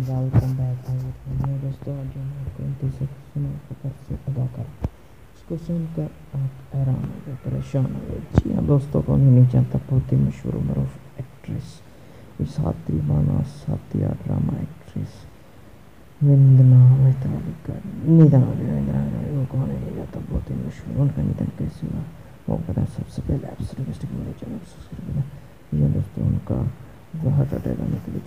welcome back मैं दोस्तों आज जो मैं आपको इनती से सुना कर से अदा करा इसको सुनकर आप हैरान हो गए परेशान हो गए जी हाँ दोस्तों कौन नहीं जानता बहुत ही मशहूर मरूफ एक्ट्रेस साथी बाना साथिया ड्रामा एक्ट्रेस वंदना वैतनालिकर निधन हो गया वंदना वो कौन नहीं जाता बहुत ही मशहूर उनका निधन कैसे हुआ वो पता सबसे पहले आप रिक्वेस्ट मेरे चैनल सब्सक्राइब करें ये दोस्तों उनका हार्ट अटैक आने के लिए